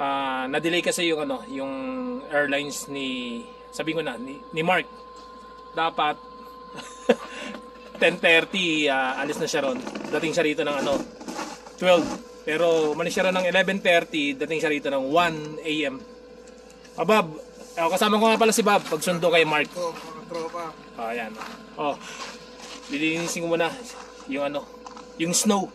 Ah, na-delay kasi yung ano, yung airlines ni sabi ko na ni, ni Mark. Dapat 10:30 ah, alis na siya ron. Dating siya rito ng ano 12. Pero umalis siya ron ng 11:30, dating siya rito ng 1 AM. Ah, Bob, eh, kasama ko nga pala si Bob pagsundo kay Mark. Ito, mga tropa. Oh, ayan. Oh. Lilinisin ko muna yung ano, yung snow.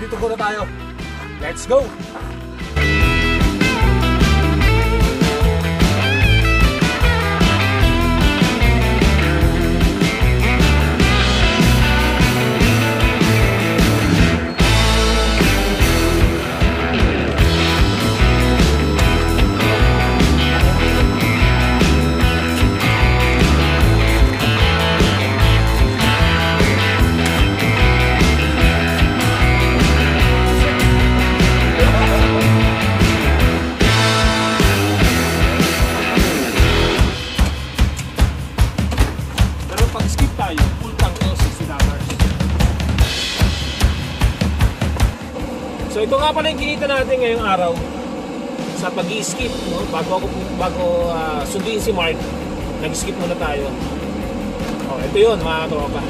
Tropa. Ready to go na tayo. Let's go! Tayo, full tank to, 60 dollars. So ito nga pala yung kinita natin ngayong araw sa pag skip no? bago ako bago ah, sunduin si Mark nag-skip muna tayo oh, ito yun mga tropa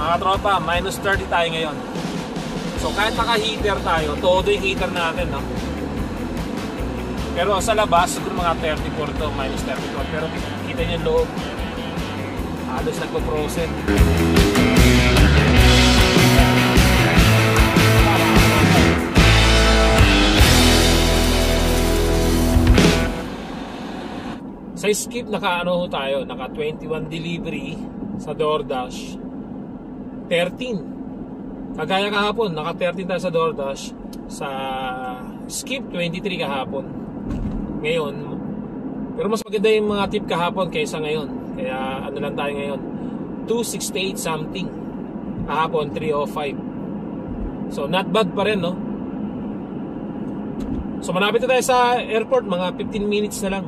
mga tropa minus 30 tayo ngayon so kahit naka-heater tayo todo yung heater natin no? pero sa labas siguro mga 34 to minus 34 pero kita niyo loob halos nagpo-frozen Sa skip naka ano tayo, naka 21 delivery sa DoorDash. 13. Kagaya kahapon, naka 13 tayo sa DoorDash. Sa skip 23 kahapon. Ngayon, pero mas maganda yung mga tip kahapon kaysa ngayon. Kaya ano lang tayo ngayon. 268 something. Kahapon 305. So not bad pa rin, no? So malapit na tayo sa airport, mga 15 minutes na lang.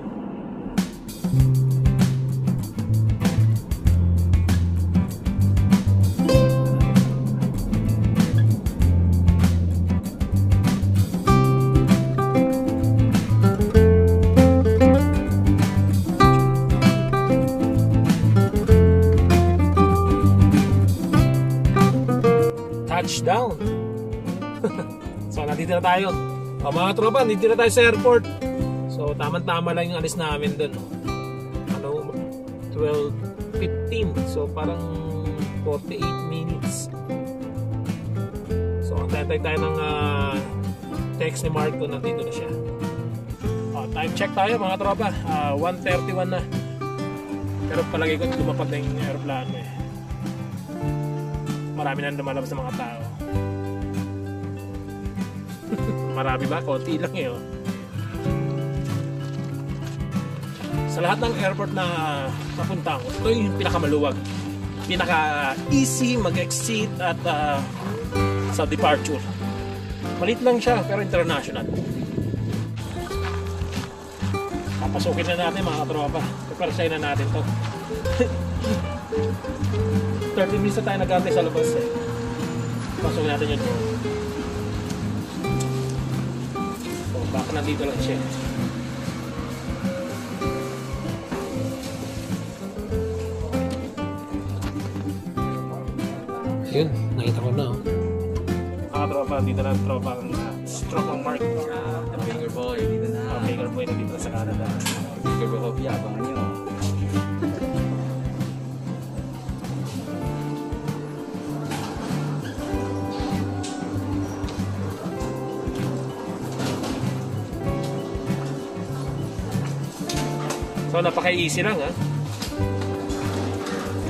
Nandito na tayo. O, mga tropa, nandito na tayo sa airport. So, tamang-tama lang yung alis namin dun. Ano, 12.15. So, parang 48 minutes. So, antay tayo ng ah, text ni Marco. Nandito na siya. O, time check tayo mga tropa. Ah, 1.31 na. Pero palagi ko lumapag na yung aeroplano eh marami na lumalabas ng mga tao. Marami ba? Konti lang eh. oh. Sa lahat ng airport na papunta ko, ito yung pinakamaluwag. Pinaka easy mag-exit at ah, sa departure. Malit lang siya pero international. Pasukin na natin mga katropa. Preparesign na natin to. 30 minutes na tayo nag-antay sa labas eh. Pasukin natin yun. Baka nandito lang siya. Yun, nakita ko na oh. Mga tropa, dito na ang tropa ang uh, tropa Mark. The bigger boy, dito na. Uh, Baker Boy na dito sa Canada. Bigger boy, hope abangan nyo. So napaka-easy lang ha.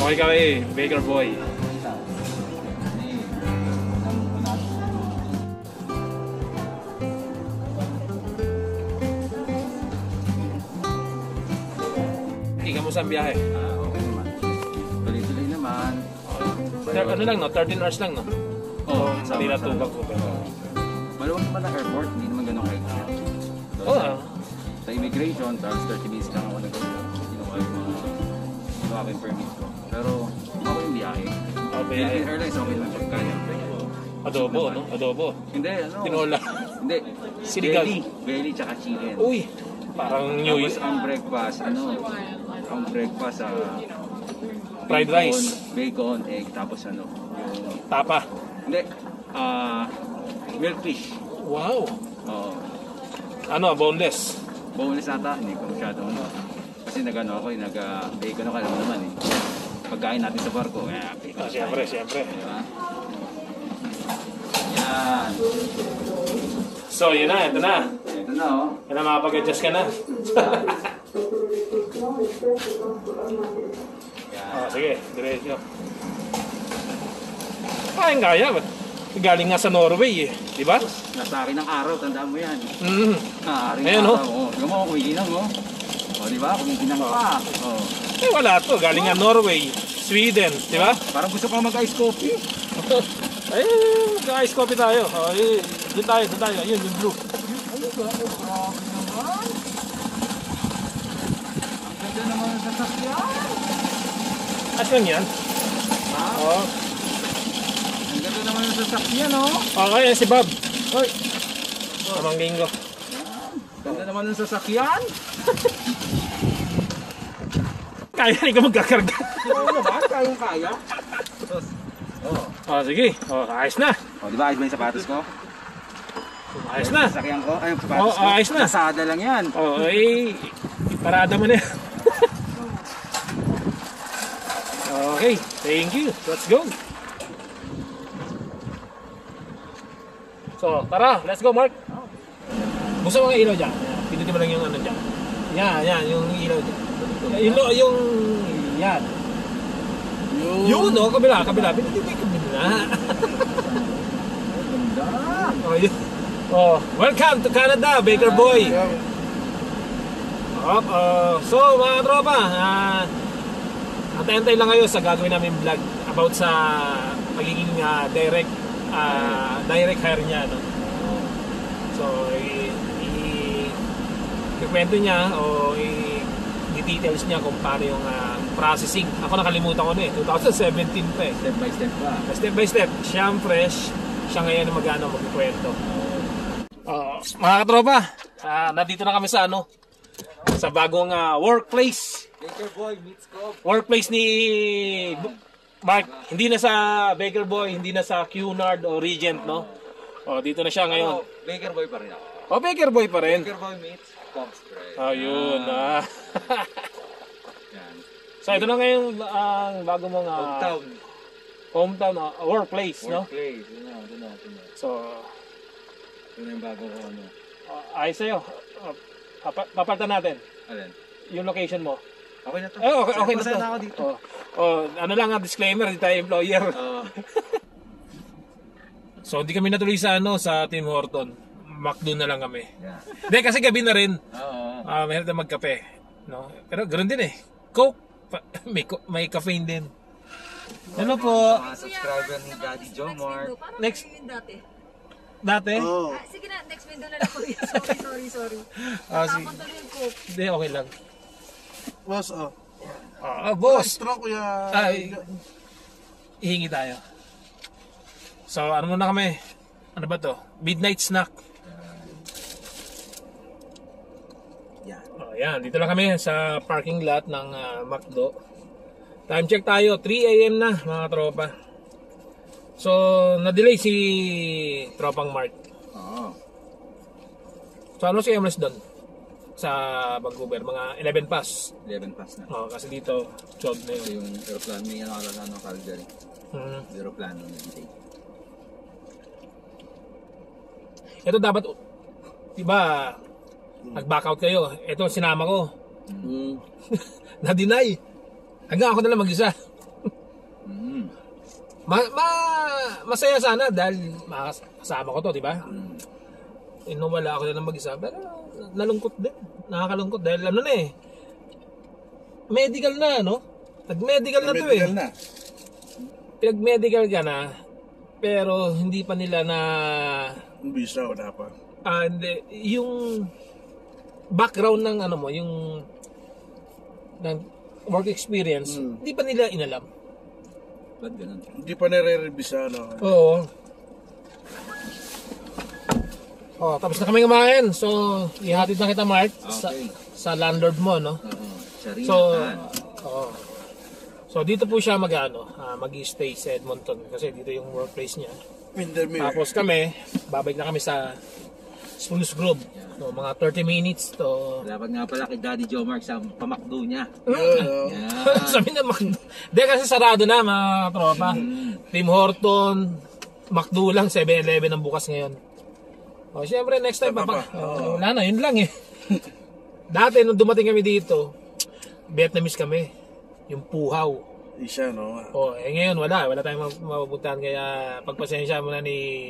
Okay ka eh, Baker Boy. Hindi ka mo sa biyahe. Ah, okay naman. Tuloy-tuloy naman. Thir- ano lang no, 13 hours lang no. Oo, Oh, Manila to Vancouver. Maluwag naman ang airport, hindi naman ganun kayo. Ah. Sa immigration, tapos 30 minutes lang ako nag kinuha yung mga kinuha ko yung permit ko. Pero, ako yung biyahe. Oh, biyahe. Philippine Airlines, okay lang pagkanya. Adobo, no? Adobo. Hindi, ano? Tinola. Hindi. Sinigang. Belly. Belly tsaka chicken. Uy, parang New Tapos Year. ang breakfast, ano? Ang breakfast, ah... Fried bacon, rice. Bacon, egg, tapos ano? Tapa. Hindi. Ah... milkfish. Wow. Oo. Ano, boneless. Boneless ata, hindi ko masyado ano. Kasi nag-ano ako, eh, nag-bacon ako, alam naman eh. Pagkain natin sa barko, kaya bacon. Ah, siyempre, siyempre. Diba? Yan. So, yun na, ito na. Ito na oh. Yan na, makapag-adjust ka na. Yan. oh, sige, diretso. Kayang kaya ba? Galing nga sa Norway eh. Di ba? Nasa akin ng araw, tandaan mo yan. Mm. Ah, aring Ayan, araw. Oh. Yung mo, kumikinang oh. Oh, di ba? Kumikinang pa. Oh. Eh, wala to. Galing nga Norway, Sweden. Di ba? Parang gusto ko mag-ice coffee. eh, mag-ice coffee tayo. Oh, eh, doon tayo, doon tayo. Ayun, yung blue. Ba? Grabe naman. Ang ganda naman ng sasakyan. Asan yan? Ha? Oh. Ganda naman ng sasakyan, oh. Okay, si Bob. Hoy, Tamangking ko. ganda naman ng sasakyan. Kaya rin ka magkakarga. Oo naman, kayang kaya. Oh. oh, sige. Oh, ayos na. Oh, di ba ayos ba yung sapatos ko? Ayos na. Sasakyan ko. Ay, yung sapatos Oh, ko. ayos na. Kasada lang yan. Oh, eh, parada mo na yan. okay, thank you. Let's go. So, tara, let's go, Mark. Gusto mo ng ilaw dyan? Pinutin mo lang yung ano dyan. Yan, yan, yung ilaw dyan. Yung, yung, yan. Yun, no, kabila, kabila. Pinutin mo yung kabila. Oh, yun. Oh, welcome to Canada, Baker Boy. Op, uh, so mga tropa, uh, antay-antay lang kayo sa gagawin namin vlog about sa pagiging ah, direct ah, direct hire niya. No? So, i- i- ikwento niya o i- i-details niya kung paano yung ah, processing. Ako nakalimutan ko na eh, 2017 pa eh. Step by step pa. Step by step, siya ang fresh, siya ngayon ang mag-ano, magkikwento. Uh, mga katropa, ah, nandito na kami sa ano, sa bagong ah, workplace. Baker boy meets ko. Workplace ni Mark, hindi na sa Baker Boy, hindi na sa Cunard o Regent, no? Oh, dito na siya ngayon. Oh, Baker boy pa rin ako. Oh, Baker Boy pa rin. Baker boy meets Cobb Spray. Ayun, ah. Yan. so, ito na ngayon ang bago mong ah, Hometown. hometown ah, workplace, no? Workplace. Ito na, ito na, ito na. So, na yung bago ko ano. uh, ayos sa'yo. Uh, papa- papalitan natin Alin? yung location mo. Okay na to. Eh, okay, okay na to. na ako dito. Oh, oh, ano lang ang disclaimer, hindi tayo employer. Oo. So, hindi kami natuloy sa ano, sa Tim Horton. McDo na lang kami. Hindi, kasi gabi na rin. Oo. Ah, mahirap na magkape. No? Pero ganoon din eh. Coke, pa- may, co- may caffeine din. Ano po? Mga subscriber ni Daddy Joe Mark. Next. dati? Oo. Ah, sige na, next window na lang. Sorry, sorry, sorry. Ah, sige. Tapon tuloy yung coke. Hindi, okay lang. Boss, oh. Ah, boss! Straw, kuya. Ay, ihingi tayo. So, ano muna kami? Ano ba to? Midnight snack. Yan. Oh, yan. Dito lang kami sa parking lot ng ah, McDo. Time check tayo. 3 a.m. na, mga tropa. So, na-delay si tropang Mark. Oo. So, ano si Emrys doon? Sa Vancouver. Mga 11 pass. 11 pass na. Oh, kasi dito, 12 na yun. yung aeroplano, may ano kalala ng Calgary. Hmm. Aeroplano na delay. Ito dapat, di ba, nag-back out kayo. Ito, sinama ko. Mm. Na-deny. Hanggang ako na lang mag-isa. Mm. Ma, ma, masaya sana dahil makas- kasama ko to, di ba? Mm. Eh, wala ako na lang mag-isa. Pero nalungkot din. Nakakalungkot dahil ano na eh. Medical na, no? Nag-medical na to eh. Medical na. Pinag-medical ka na. Pero hindi pa nila na... Visa, wala pa. Ah, hindi. Yung background ng ano mo, yung ng work experience, Hmm. hindi pa nila inalam. Ba't ganun? Hindi pa nare-revisa, no? Oo. Oh, tapos na kami kumain. So, ihatid na kita, Mark, sa, Okay. sa landlord mo, no? Oo. So, Khan. oo. So, dito po siya mag-ano, ah, mag-stay sa Edmonton kasi dito yung workplace niya. Windermere. Tapos kami, babalik na kami sa Spruce Grove. So, mga 30 minutes to... Dapat nga pala kay Daddy Joe Mark sa pamakdo niya. Oh. Yan. Sabi na McDo. Hindi kasi sarado na mga tropa. Tim Horton, McDo lang, 7-Eleven ang bukas ngayon. O, syempre next time Tama papa. ba? Oh, wala na, yun lang eh. Dati nung dumating kami dito, Vietnamese kami. Yung puhaw. Isa, no? O, eh ngayon wala. Wala tayong ma- mapupuntahan. Kaya pagpasensya mo na ni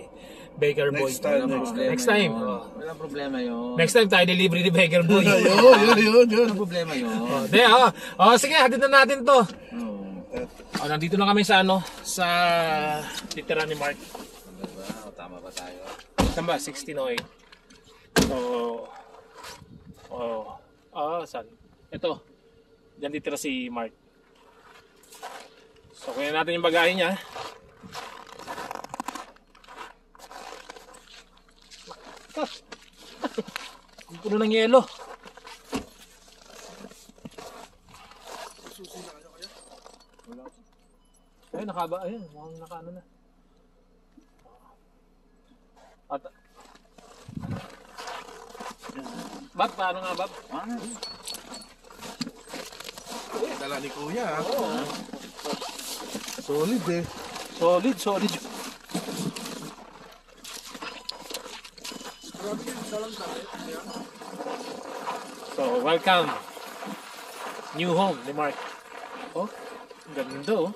Baker Boy. Next time, Walang next problema Next time, oh. Walang problema yun. Next time tayo delivery ni Baker Boy. yun, yun, yun, yun. Walang problema yun. O, de, oh. oh, sige, hatid na natin to. Oh, nandito na kami sa ano, sa titira ni Mark. Ba? O, Tama ba tayo? Saan ba? 1608. So, oh, ah, saan? Ito. Diyan titira si Mark. So, kunin natin yung bagahe niya. Ang puno ng yelo. Ay, nakaba. Ayun, mukhang nakaano na. At, Bab, paano nga, Bab? Ah, Dala ni Kuya. ah. Solid eh. Solid, solid. So, welcome. New home ni Mark. Oh, ang ganda oh.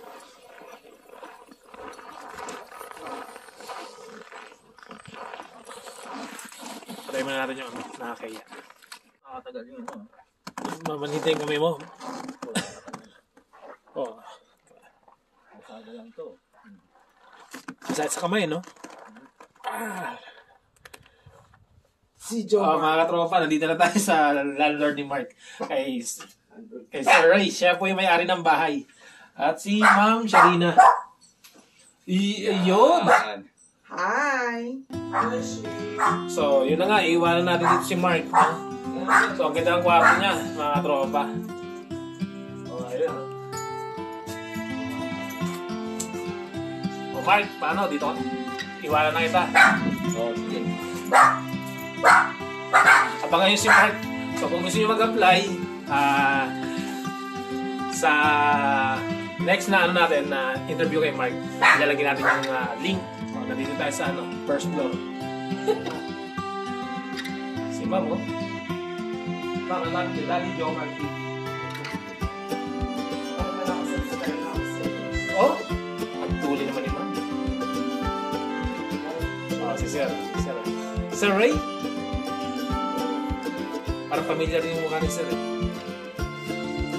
Try mo na natin yung ano, nakakaya. nakatagal yun. ano? Mamanhintay yung kamay mo. Oh, Masada lang to. masakit sa kamay, no? Si Joe. Oh, mga katropa, nandito na tayo sa landlord ni Mark. Kay, kay Sir Ray, siya po yung may-ari ng bahay. At si Ma'am Sharina. I, yun. Yan. Hi! So, yun na nga, iiwanan natin dito si Mark. So, ang ganda ang kwarto niya, mga katropa. Oh, ayun. Oh, Mark, paano? Dito ka? Iwanan na kita. Oo, sige. Abangan nyo si Mark. So kung gusto nyo mag-apply, ah, sa next na ano natin na interview kay Mark, ilalagay natin yung ah, link. So, nandito tayo sa ano, first floor. si Ma'am, oh. Ma'am, ang natin, Daddy Joe Mark. Oh, ang tuli naman ni Ma'am. Oh, si Sir. Si Sir. Sir Ray? Parang familiar yung mukha ni Sir. eh.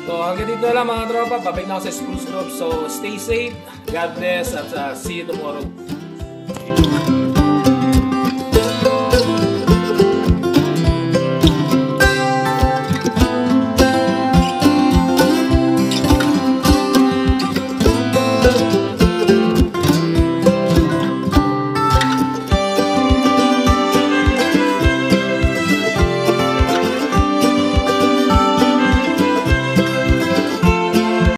So hanggang dito lang mga tropa. Babalik na ako sa Spruce Grove. So stay safe. God bless. At uh, see you tomorrow. Thank you.